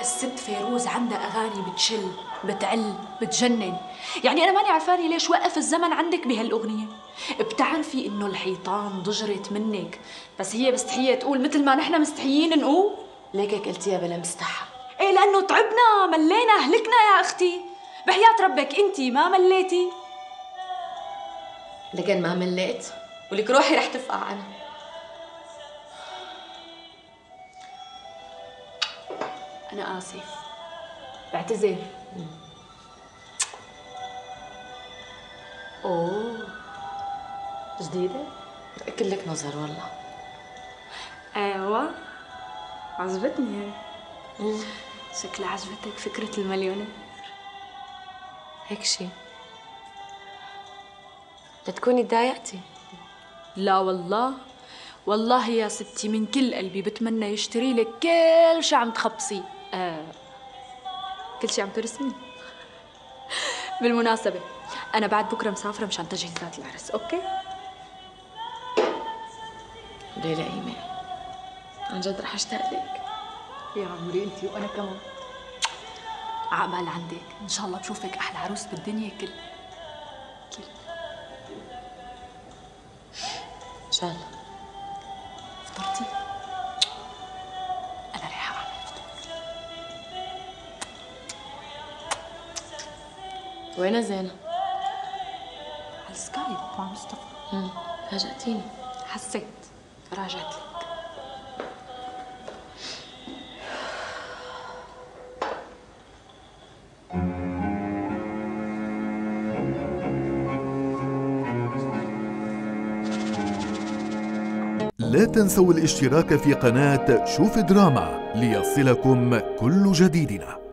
الست فيروز عندها أغاني بتشل بتعل بتجنن. يعني أنا ماني عرفانه ليش وقف الزمن عندك بهالأغنية. بتعرفي إنه الحيطان ضجرت منك. بس هي مستحية تقول مثل ما نحن مستحيين نقول. ليك هيك قلتيها بلا مستحى إيه لأنه تعبنا ملينا هلكنا يا أختي. بحياة ربك انت ما مليتي. لكن ما مليت ولك روحي رح تفقع أنا. أنا اسف. بعتذر. اوه. جديدة؟ كلك نظر والله. أيوه. عجبتني هي شكلها عجبتك فكرة المليونير. هيك شي. لتكوني تضايقتي؟ لا والله. والله يا ستي من كل قلبي بتمنى يشتري لك كل شي عم تخبصيه. آه كل شي عم ترسمي. بالمناسبة أنا بعد بكرة مسافرة مشان تجهيزات العرس أوكي؟ ليلى إيمان عن جد رح أشتاق لك. يا عمري أنت وأنا كمان. عقبال عندك إن شاء الله بشوفك أحلى عروس بالدنيا كل كل. إن شاء الله. فطرتي؟ وين زينة؟ على السكايب مع مصطفى. امم فاجأتيني. حسيت. راجعت لك. لا تنسوا الاشتراك في قناة شوف دراما ليصلكم كل جديدنا.